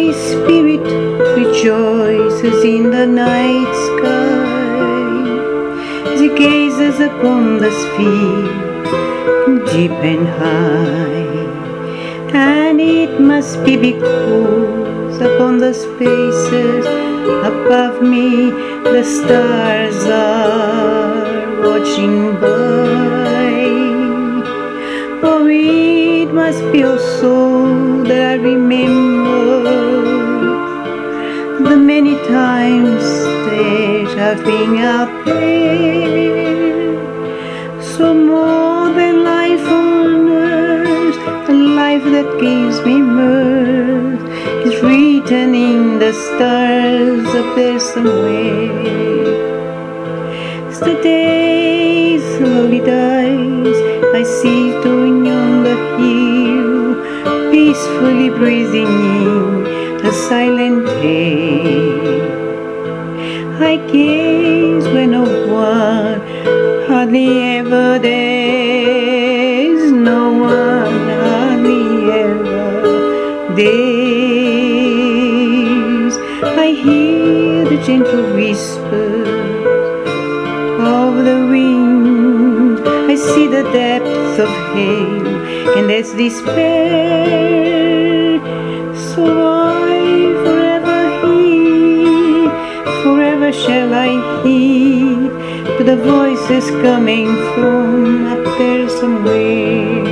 my spirit rejoices in the night sky as it gazes upon the sphere deep and high. And it must be because upon the spaces above me the stars are watching by. Oh, it must be also that I remember been out there. So more than life on earth, the life that gives me mirth is written in the stars up there somewhere. As the day slowly dies, I see going on the hill, peacefully breathing in the silent air. Gaze where no one hardly ever dares, no one hardly ever days. I hear the gentle whispers of the wind. I see the depths of hell and there's despair. So voices coming from up there somewhere.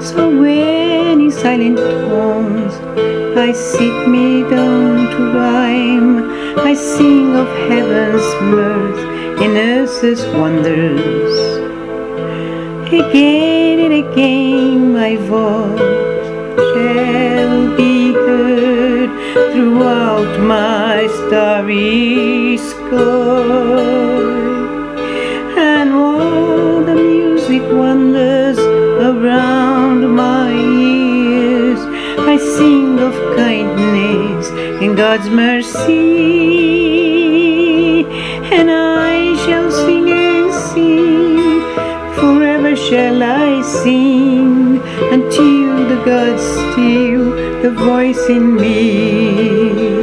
So when in silent tones I sit me down to rhyme, I sing of heaven's mirth and earth's wonders. Again and again my voice shall be heard throughout my starry sky. Wanders around my ears. I sing of kindness and God's mercy, and I shall sing and sing. Forever shall I sing until the gods still the voice in me.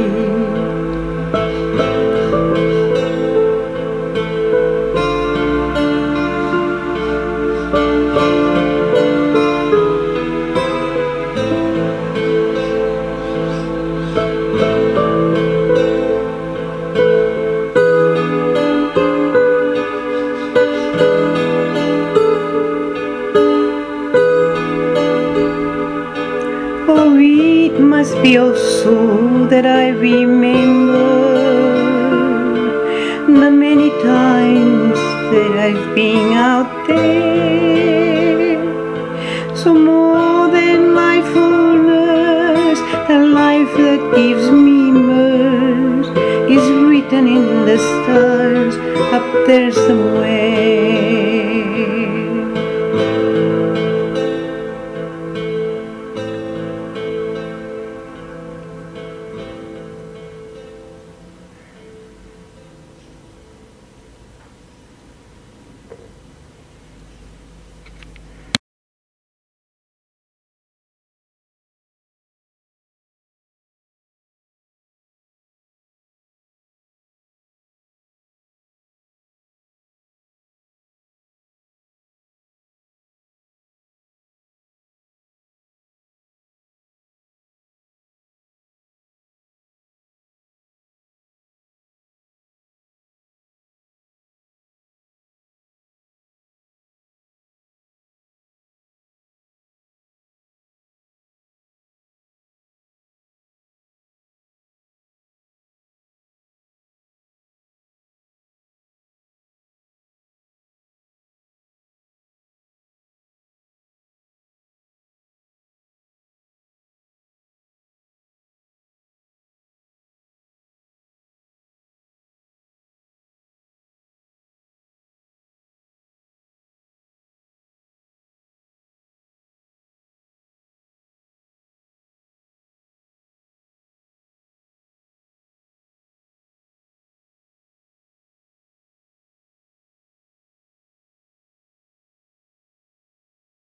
Must be also that I remember the many times that I've been out there. So more than earth, the life that gives me mirth is written in the stars up there somewhere.